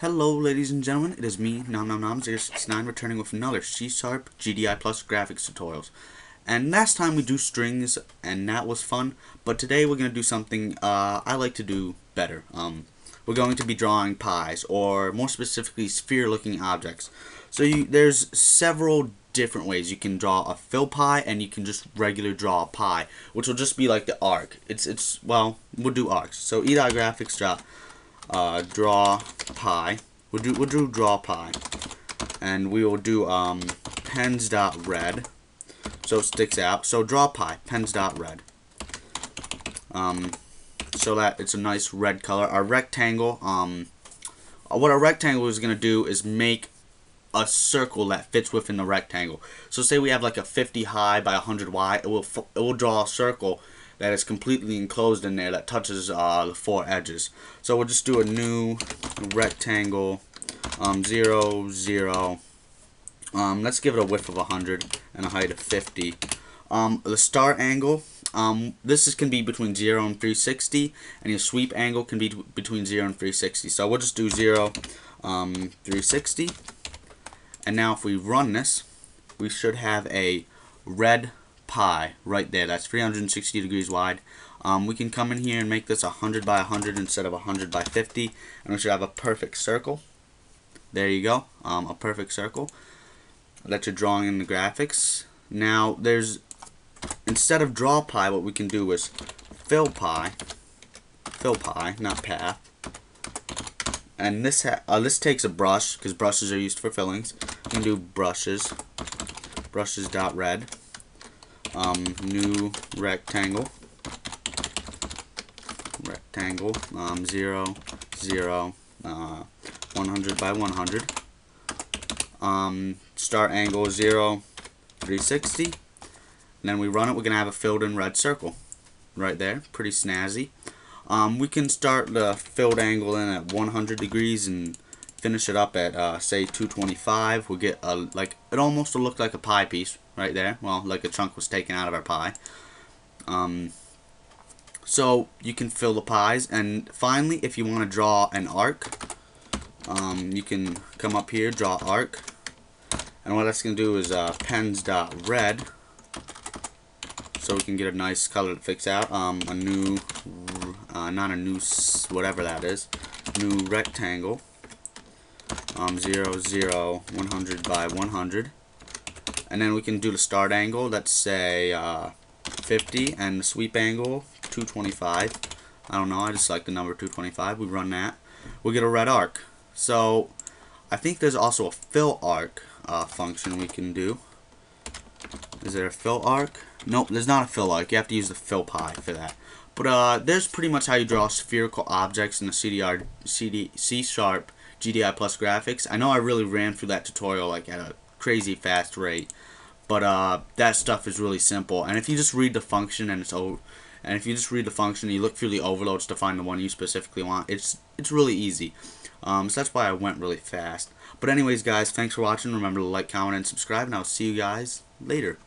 Hello, ladies and gentlemen. It is me, Nom Nom Nom 069, returning with another C Sharp GDI Plus graphics tutorials. And last time we do strings, and that was fun. But today we're going to do something uh, I like to do better. Um, we're going to be drawing pies, or more specifically, sphere-looking objects. So you, there's several different ways you can draw a fill pie, and you can just regular draw a pie, which will just be like the arc. It's it's well, we'll do arcs. So E graphics draw uh, draw pie. We'll do we'll do draw pie, and we will do um, pens dot red, so it sticks out. So draw pie pens dot red. Um, so that it's a nice red color. Our rectangle. Um, what our rectangle is gonna do is make a circle that fits within the rectangle. So say we have like a 50 high by 100 wide, it will it will draw a circle that is completely enclosed in there that touches uh, the four edges. So we'll just do a new rectangle, um, 0, 0. Um, let's give it a width of 100 and a height of 50. Um, the start angle, um, this is, can be between 0 and 360, and your sweep angle can be between 0 and 360. So we'll just do 0, um, 360. And now if we run this, we should have a red pie right there. That's 360 degrees wide. Um, we can come in here and make this 100 by 100 instead of 100 by 50. And we should have a perfect circle. There you go. Um, a perfect circle that you're drawing in the graphics. Now, there's, instead of draw pie, what we can do is fill pie. Fill pie, not path. And this uh, this takes a brush, because brushes are used for fillings. We can do brushes. Brushes dot red um, new rectangle. Rectangle um, 0 0 uh, 100 by 100 um, start angle 0 360 and then we run it we're gonna have a filled in red circle right there pretty snazzy. Um, we can start the filled angle in at 100 degrees and finish it up at uh, say 225 we'll get a like it almost will look like a pie piece right there. Well like a chunk was taken out of our pie. Um, so you can fill the pies and finally if you want to draw an arc um, you can come up here draw arc. And what that's going to do is uh, pens dot red so we can get a nice color to fix out. Um, a new uh, not a new whatever that is new rectangle um, 0, 0, 100 by 100. And then we can do the start angle, let's say uh, 50, and the sweep angle, 225. I don't know, I just like the number 225. We run that. We get a red arc. So, I think there's also a fill arc uh, function we can do. Is there a fill arc? Nope, there's not a fill arc. You have to use the fill pie for that. But uh, there's pretty much how you draw spherical objects in the CDR, CD, C Sharp GDI Plus graphics. I know I really ran through that tutorial like at a crazy fast rate, but uh, that stuff is really simple. And if you just read the function and it's over, and if you just read the function, and you look through the overloads to find the one you specifically want. It's it's really easy. Um, so that's why I went really fast. But anyways, guys, thanks for watching. Remember to like, comment, and subscribe, and I'll see you guys later.